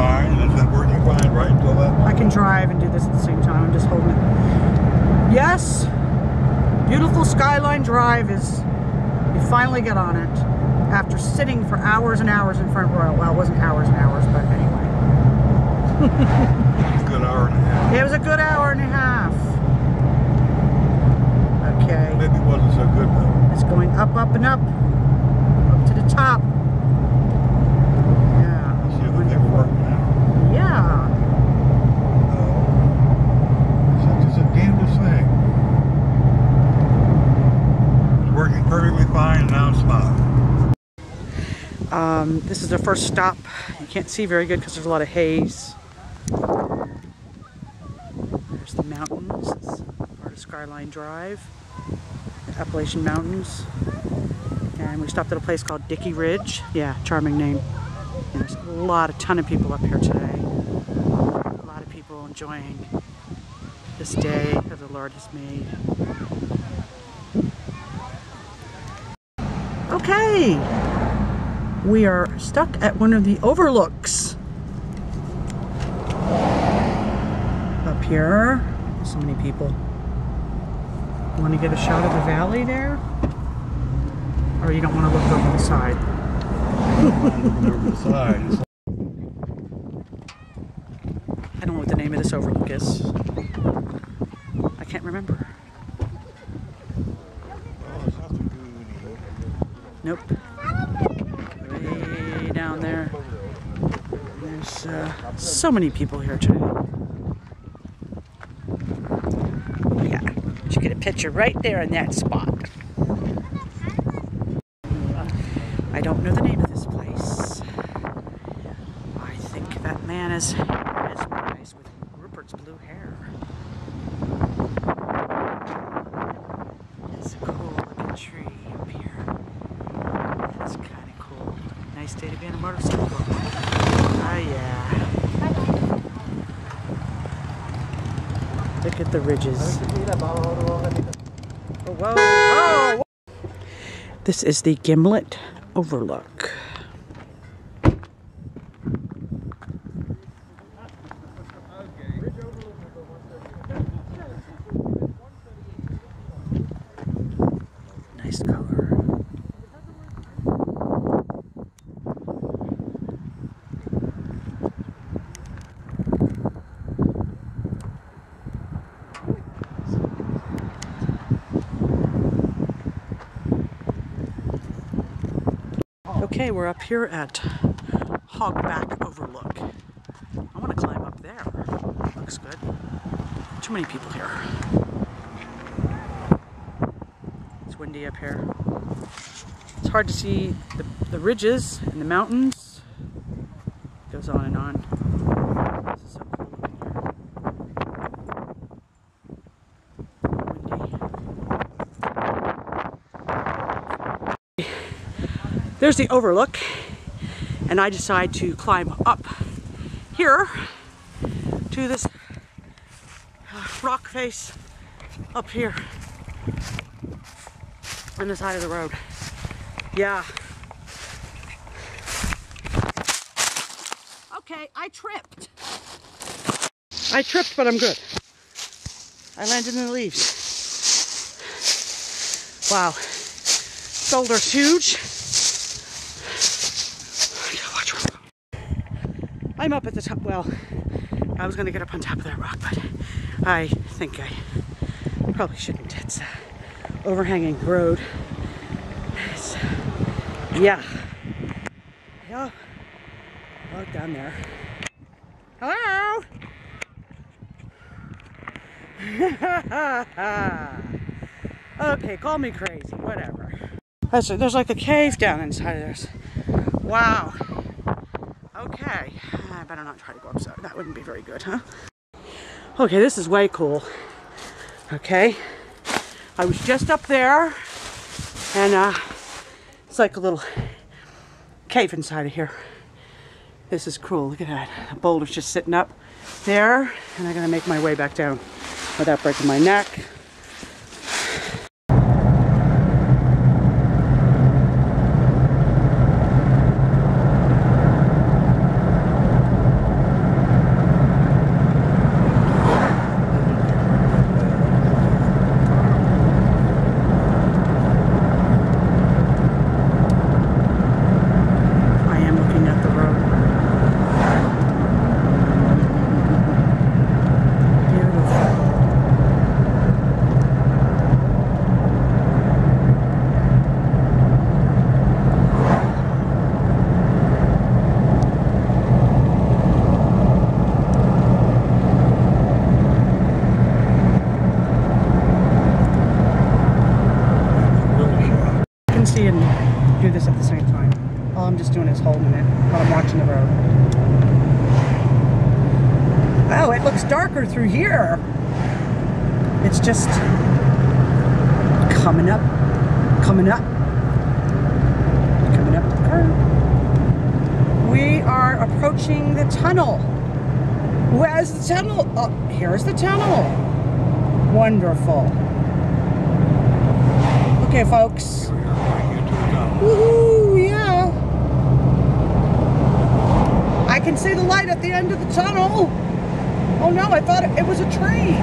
fine. It's been working fine right until that I can drive and do this at the same time. I'm just holding it. Yes, beautiful Skyline Drive is, you finally get on it after sitting for hours and hours in front of, well, well, it wasn't hours and hours, but anyway. a good hour and a half. It was a good hour and a half. Okay, Maybe it wasn't so good though. it's going up, up, and up, up to the top. Yeah. See if the thing will work now. Yeah. No. It's just a dangerous thing. It's working now. Um, this is the first stop. You can't see very good because there's a lot of haze. There's the mountains. It's part of Skyline Drive. The Appalachian Mountains. And we stopped at a place called Dickey Ridge. Yeah, charming name. And there's a lot, a ton of people up here today. A lot of people enjoying this day that the Lord has made. Okay. We are stuck at one of the overlooks. Up here, so many people. Want to get a shot of the valley there? Or you don't want to look over the side? Over the side. I don't know what the name of this overlook is. I can't remember. Oh, it's not the Goody. Nope. Way down there. There's uh, so many people here today. Yeah, you get a picture right there in that spot. I don't know the name of this place. I think that man is mesmerized with Rupert's blue hair. It's a cool looking tree up here. That's kind of cool. Nice day to be on a motorcycle. Oh yeah. Look at the ridges. Oh, whoa. Oh, this is the Gimlet Overlook. Nice color. Okay, we're up here at Hogback Overlook. I want to climb up there. Looks good. Too many people here. It's windy up here. It's hard to see the, the ridges and the mountains. goes on and on. This is so cool looking here. Windy. There's the overlook, and I decide to climb up here to this rock face up here on the side of the road. Yeah. Okay, I tripped. I tripped, but I'm good. I landed in the leaves. Wow. Shoulder's huge. I'm up at the top. Well, I was gonna get up on top of that rock, but I think I probably shouldn't. It's a overhanging road. Yeah. Yeah. Look down there. Hello? okay, call me crazy, whatever. That's, there's like a cave down inside of this. Wow. Okay, I better not try to go up so that wouldn't be very good, huh? Okay, this is way cool. Okay, I was just up there, and uh, it's like a little cave inside of here. This is cool. Look at that. The boulder's just sitting up there, and I'm gonna make my way back down without breaking my neck. This at the same time. All I'm just doing is holding it while I'm watching the road. Oh, it looks darker through here. It's just coming up, coming up, coming up the curve. We are approaching the tunnel. Where's the tunnel? Oh, here's the tunnel. Wonderful. Okay, folks. Woohoo, yeah. I can see the light at the end of the tunnel. Oh no, I thought it was a train.